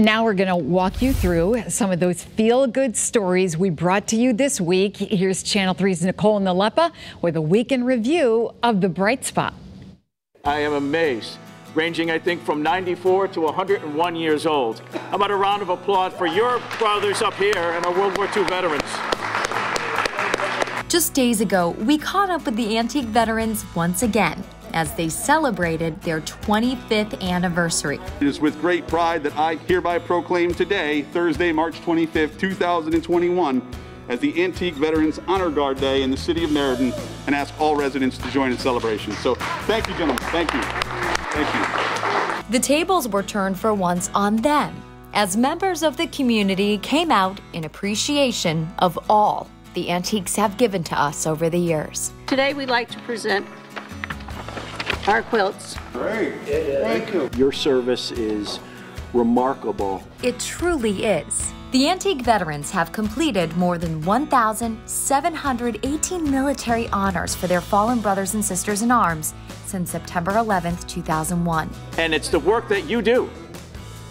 Now we're going to walk you through some of those feel-good stories we brought to you this week. Here's Channel 3's Nicole Nalepa with a weekend review of the Bright Spot. I am amazed, ranging I think from 94 to 101 years old. How about a round of applause for your brothers up here and our World War II veterans? Just days ago, we caught up with the antique veterans once again as they celebrated their 25th anniversary. It is with great pride that I hereby proclaim today, Thursday, March 25th, 2021, as the Antique Veterans Honor Guard Day in the city of Meriden and ask all residents to join in celebration. So thank you, gentlemen. Thank you. Thank you. The tables were turned for once on them as members of the community came out in appreciation of all the antiques have given to us over the years. Today we'd like to present our quilts. Great. Thank you. Your service is remarkable. It truly is. The antique veterans have completed more than 1,718 military honors for their fallen brothers and sisters in arms since September 11th, 2001. And it's the work that you do,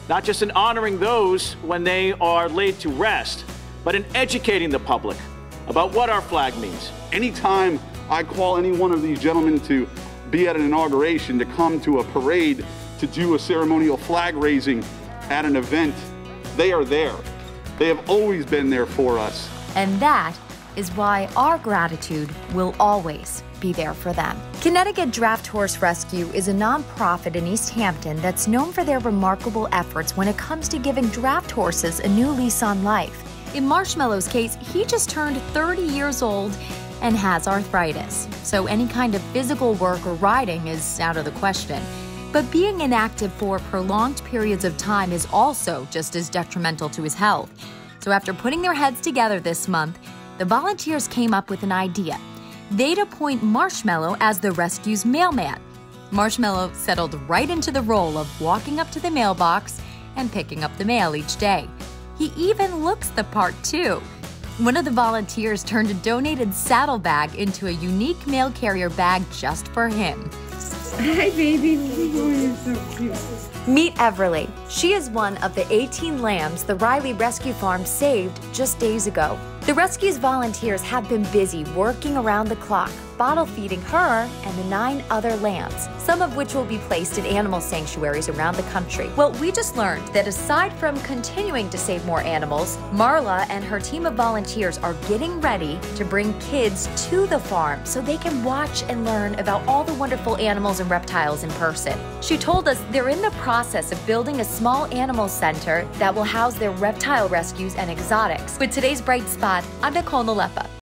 not just in honoring those when they are laid to rest, but in educating the public about what our flag means. Anytime I call any one of these gentlemen to be at an inauguration, to come to a parade, to do a ceremonial flag raising at an event, they are there. They have always been there for us. And that is why our gratitude will always be there for them. Connecticut Draft Horse Rescue is a nonprofit in East Hampton that's known for their remarkable efforts when it comes to giving draft horses a new lease on life. In Marshmallow's case, he just turned 30 years old and has arthritis, so any kind of physical work or riding is out of the question. But being inactive for prolonged periods of time is also just as detrimental to his health. So after putting their heads together this month, the volunteers came up with an idea. They'd appoint Marshmallow as the rescue's mailman. Marshmallow settled right into the role of walking up to the mailbox and picking up the mail each day. He even looks the part too. One of the volunteers turned a donated saddlebag into a unique mail carrier bag just for him. Hi, baby. Oh, you're so cute. Meet Everly. She is one of the 18 lambs the Riley Rescue Farm saved just days ago. The rescue's volunteers have been busy working around the clock, bottle feeding her and the nine other lambs, some of which will be placed in animal sanctuaries around the country. Well, we just learned that aside from continuing to save more animals, Marla and her team of volunteers are getting ready to bring kids to the farm so they can watch and learn about all the wonderful animals and reptiles in person. She told us they're in the process of building a small animal center that will house their reptile rescues and exotics. With today's Bright Spot, I'm Nicole Nalepa.